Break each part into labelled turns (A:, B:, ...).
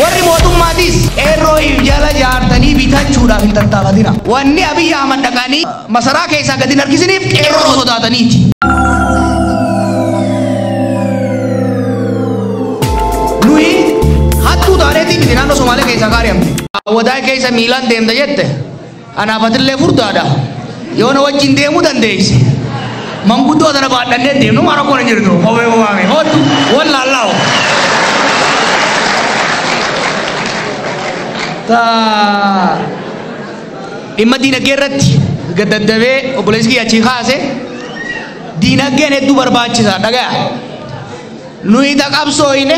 A: warri mootummaatis qeerroo jala jaartanii bitachuudhaaf hin tattaafatina wanni abiyyi ahmad dhaqanii masaraa keessaa gadi hin harkisiniif qeerroo sodaataniiti. nuyi hattuu taaneetii miti naannoo Somaalee keessaa kaari'amne. Wadaa keessa miilaan deemta jette anaaf atillee furdaadha yoo na wajjin deemuu dandeesse. Manguddoo tana baadhannee deemnu mara koona jirtu kophee kophee hootu wallaallaawu. Dhimma diinagdee irratti gaddaddabee obboleessi kiyya achii kaase diinagdeen hedduu barbaachisaa dhagaya. Nuyi taqabsooyne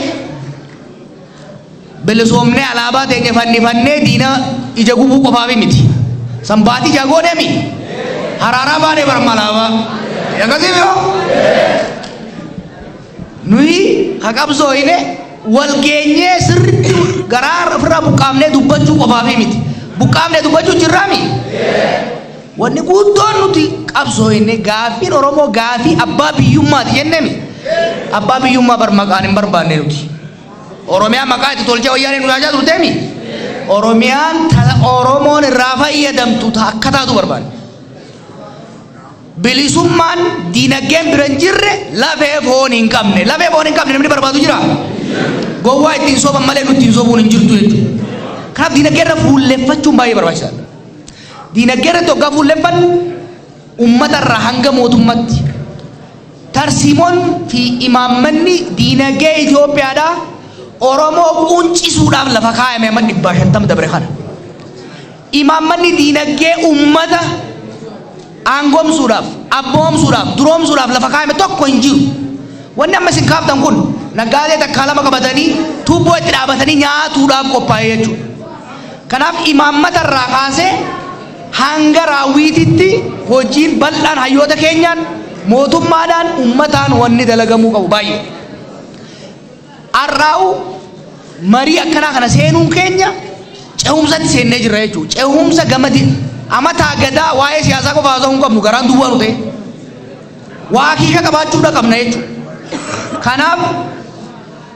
A: bilisoomnee alaabaa teenya fannifannee diina ija gubuu qofaafi miti. Sanbaatii jagoodhemi haraaraa baanee barma alaabaa. Akkasiif yoo nuyi haqabsooyne wal geenyee sirriitti garaa ofirraa buqqaafnee dubbachuu qofaafi miti. Buqqaafnee dubbachuu jirraami. Wanni guddoon nuti qabsooyne gaafiin Oromoo gaafii abbaa biyyummaati jennemi. Abbaa biyyummaa bar maqaan hin barbaanne nuti. Oromiyaa maqaa itti tolchee wayyaanee nu taajaa turteemi. Oromiyaan Oromoon irraa fayyadamtu akka taatu barbaanne. bilisummaan diinagdeen bira hin jirre lafee foon hin qabne lafee foon hin qabne namni barbaadu jira gowwaa ittiin sooban malee nuti ittiin soobuun hin jirtu jechuudha kanaaf diinagdee irra fuulleffachuun baay'ee barbaachisaadha diinagdee irratti hoggaa fuulleffannu uummata irraa hanga mootummaatti tarsiimoon fi imaammanni diinagdee Itoophiyaadhaa Oromoo quncisuudhaaf lafa kaayame amma dhibbaa shantama dabre kana imaammanni diinagdee uummata aangoomsuudhaaf abboomsuudhaaf duroomsuudhaaf lafa kaayame tokko hin jiru wanni amma isin kaaftan kun naggaadee takkaa lama qabatanii tuubboo itti dhaabatanii nyaatuudhaaf qophaa'ee jechuudha kanaaf imaammata irraa kaasee hanga raawwiititti hojiin bal'aan hayyoota keenyaan mootummaadhaan ummataan wanni dalagamuu qabu baay'ee har'aa'u marii akkanaa kana seenuun keenya ce'umsatti seennee jirra jechuudha ce'umsa gamadi amataa gadaa waa'ee siyaasaa qofaa osoo hin qabnu garaan duwwaa nu ta'e waa hakiika qabaachuudha qabna jechuudha kanaaf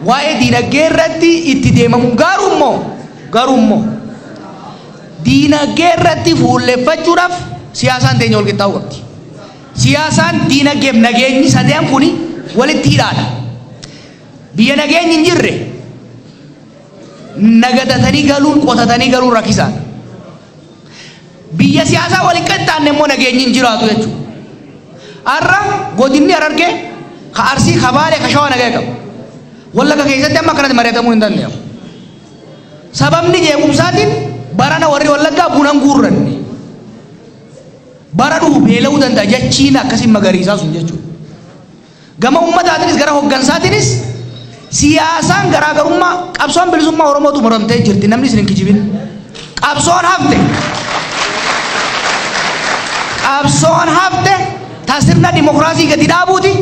A: waa'ee diinagdee irratti itti deemamu garuu immoo diinagdee irratti fuulleffachuudhaaf siyaasaan teenya wal qixxaa'uu qabdi siyaasaan diinagdeef nageenyi sadeen kun walitti hidhaadha biyya nageenyi hin jirre nagadatanii galuun qotatanii galuun rakkisaadha biyya siyaasaa waliin qaxxaanne immoo nageenyi hin jiraatu jechuudha. Har'a godinni harargee ka arsii ka baalee ka shawaa nagaa qaba. Wallaga keessatti amma akkanatti mari'atamuu hin danda'amu. Sababni jeequmsaatiin barana warri wallaggaa bunan guurranne. Bara dhufu beela'uu danda'a jechiin akkasiin magariisaa sun jechuudha. Gama uummataatiinis gara hooggansaatiinis siyaasaan garaagarummaa qabsoon bilisummaa Oromootu muramtee jirti namni isin hin kijibin. Qabsoon hafte. qabsoon hafte ta sirna dimokiraasii gadi dhaabuuti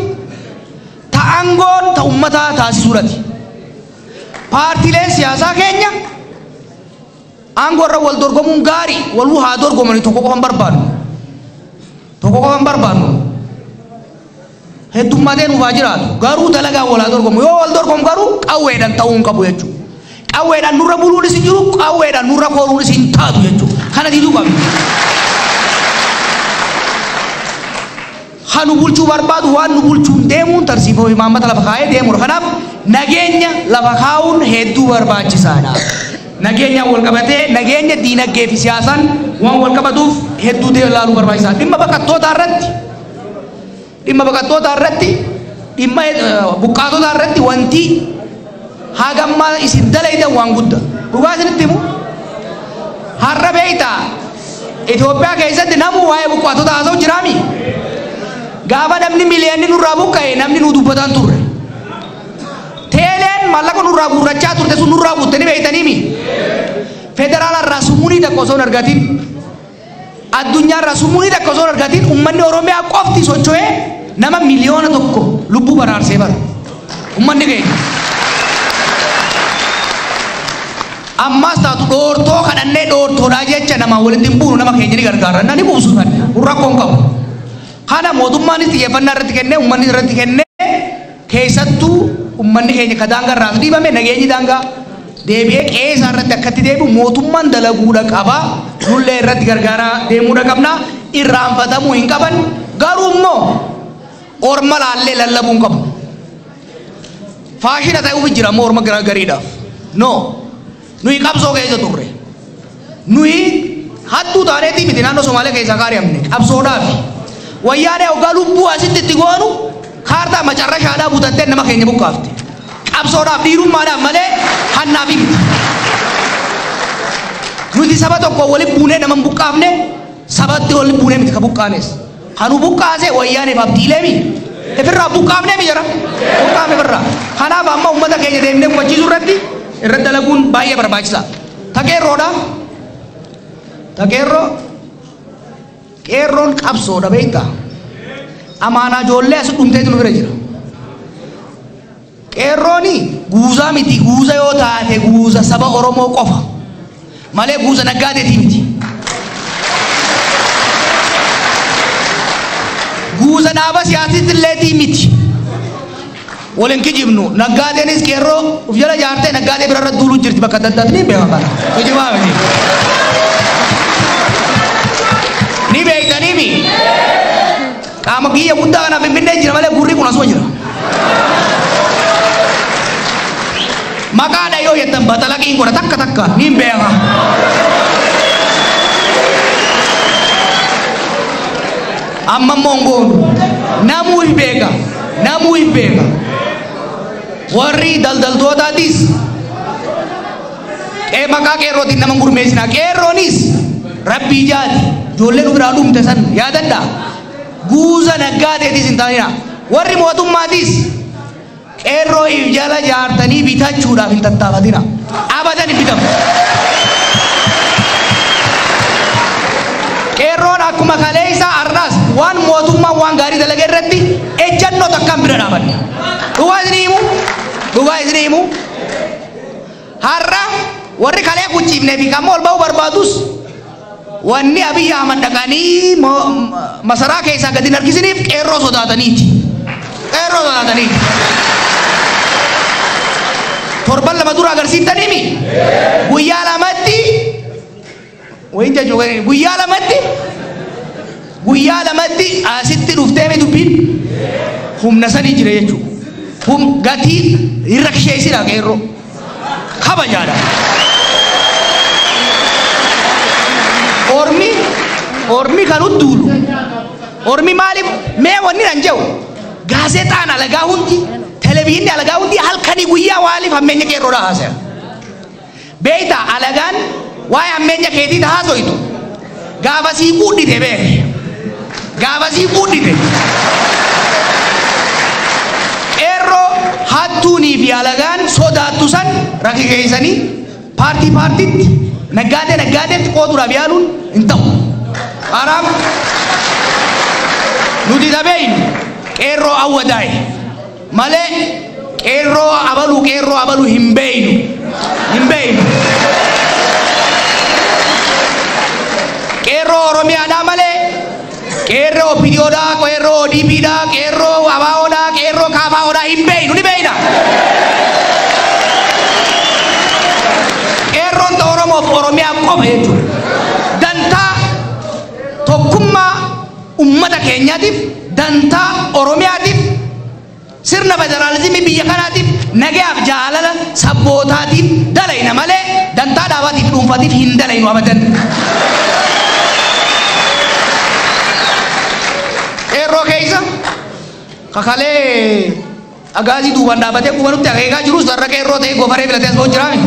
A: ta aangoon ta ummataa taasisuudhati paartiileen siyaasaa keenya aangoo irra wal dorgomuun gaarii waluu haa dorgomani tokko qofan barbaadu tokko qofan barbaadu heddummatee nuuf haa jiraatu garuu dalagaa wal haa dorgomu yoo wal dorgomu garuu qawweedhaan ta'uu hin qabu jechuudha qawweedhaan nurra buluunis hin jiru qawweedhaan nurra kooruunis hin taatu jechuudha kana diiduu qabna. kan nu bulchuu barbaadu waan nu bulchuun deemuun tarsiifoo imaammata lafa kaa'ee deemudha. Kanaaf nageenya lafa kaa'uun hedduu barbaachisaadha. Nageenya wal qabatee nageenya diinagdee fi siyaasaan waan wal qabatuuf hedduu ilaaluu barbaachisaadha. Dhimma baqattootaa irratti dhimma baqattootaa irratti dhimma buqqaatotaa irratti wanti hagammaa isin dalaydan waan guddaa. Dhugaa isinitti himu har'a beeytaa Itoophiyaa keessatti namuu waa'ee buqqaatotaa haasa'u jiraami. gaafa namni miliyoonni nurraa buqqa'e namni nu dubbataan turre teeleen maallaqa nurraa guurrachaa turte sun nurraa buutte ni beeytaniimi federaala irraa sumuunii takka osoo hin argatin addunyaa irraa sumuunii takka osoo hin argatin ummanni oromiyaa qofti socho'ee nama miliyoona tokko lubbuu baraarsee bara ummanni keenya ammaas taatu dhoortoo kadhannee dhoortoodhaa jecha namaa walitti hin buunu nama keenya ni gargaara nani buusu rakkoon qabu. kana mootummaanis xiyyeeffannaa irratti kennee uummanni irratti kennee keessattuu ummanni keenya kadaangaa irraa dhiibame nageenyi daangaa deebi'ee qe'ee isaa irratti akkatti deebi'u mootummaan dalaguudha qaba nullee irratti gargaaraa deemuudha qabna irraanfatamuu hin qaban garuu immoo orma laallee lallabuu hin qabu faashina ta'uuf jira immoo orma gariidhaaf no nuyi qabsoo keessa turre nuyi hattuu taaneetii miti naannoo Somaalee keessaa kaari'amne qabsoodhaaf wayyaanee hoggaa lubbuu asitti itti goonu kaartaa macarrashaadhaa butattee nama keenya buqqaafte qabsoodhaaf dhiirummaadhaaf malee hannaafi miti nuti saba tokko walitti buunee nama hin buqqaafne sabatti walitti buunee miti ka buqqaanes kanu buqqaase wayyaaneef abdiilee mi ifirraa buqqaafnee mi jira buqqaafne ifirraa kanaaf amma ummata keenya deemnee qubachiisuu irratti irratti dalaguun baay'ee barbaachisaa taqeerroodha taqeerroo qeerroon qabsoodha beektaa amaanaa ijoollee as dhumteetu bira jira. Qeerrooni guuzaa miti guuza yoo taate guuza saba oromoo qofa. Malee guuza naggaateetii miti. Guuza dhaaba siyaasitilleetii miti. Waliin kijibnu naggaateenis qeerroo uf jala jaartee naggaatee birarra duuluu jirti bakka adda addaatti ni beeka kana. Kijibaa miti qaama biyya guddaa kana finfinnee jira malee gurri kun asuma jira maqaadha yoo jettan batalaqiin godha takka takka niin beeka amma immoo ngoonu namuu hin beeka namuu hin beeka warri daldaltootaatis qee maqaa qeerrootiin nama gurmeessinaa qeerroonis rabbii jaati ijoollee nu biraa dhumte san yaadadha guuza naggaateetis hin taanina warri mootummaatis qeerroo if jala jaartanii bitachuudhaaf hin tattaafatina abadan hin bitamu qeerroon akkuma kalee isaa arraas waan mootummaan waan gaarii dalage irratti ejjannoo takkaan bira dhaabanne dhugaa isin himu dhugaa isin himu har'a warri kalee kuchiifnee fi kammoo ol ba'uu barbaadus wanni abiyyi ahmad dhaqanii masaraa keessaa gadi hin harkisiniif qeerroo sodaataniiti qeerroo sodaataniiti torban lama dura agarsiiftaniimi guyyaa lamatti wayin jechuun guyyaa lamatti guyyaa lamatti asitti dhuftee mi dubbiin humna sanii jira jechuudha. Gatii irra kisheessidha qeerroo kabajaadha. Ormi kan udduulu ormi maaliif mee wanni nan jedhu gaazexaan alagaa hundi televiziyoonni alagaa hundi halkanii guyyaa waaliif hammeenya qeerroodha haasa'e. Beeyta alagaan waa'ee hammeenya keetii haasoitu gaafa sii fuudhite beeke gaafa sii fuudhite qeerroo hattuunii fi alagaan sodaattu san rakki keessanii paartii paartiitti naggaadee naggaadeetti qooduudhaaf yaaluun hin ta'u kanaaf nuti dhabeeynu qeerroo awwadaa'e malee qeerroo abaluu qeerroo abaluu hin beeynu hin beeynu qeerroo oromiyaadhaa malee qeerroo opidiyoodhaa qeerroo odiipiidhaa qeerroo abaaoodhaa qeerroo kaafaa'oodhaa hin beeynu ni oromoof oromiyaa qofa jechuudha dantaa tokkummaa ummata keenyaatiif dantaa oromiyaatiif sirna federaalizimii biyya kanaatiif nagayaaf jaalala sabbootaatiif dalayna malee dantaa dhaabaatiif dhuunfaatiif hin dalaynu abadan. qeerroo keessa kakalee agaazii duubaan dhaabatee qubanutti akeekaa jirus darra qeerroo ta'ee gofaree filatee as jiraami.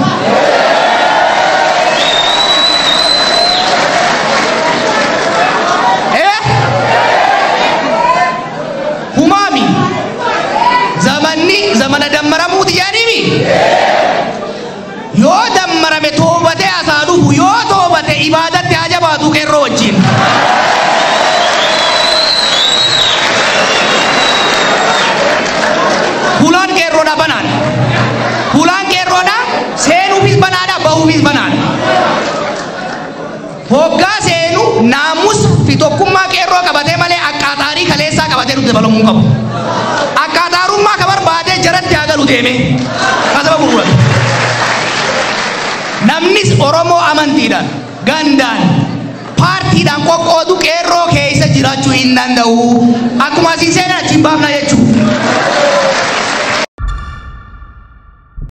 A: hoggaa seenu naamusa fi tokkummaa qeerroo qabatee malee akkaataarii kaleessaa qabatee dhufte balamuu qabu. Akkaataarummaa ka barbaadee jaratti haa galu deemee kasaba gurguratu. Namnis Oromoo amantiidhaan gandaan paartiidhaan qoqqoodu qeerroo keessa jiraachuu hin danda'u. Akkuma asiin seenan achiin baafnaa jechuudha.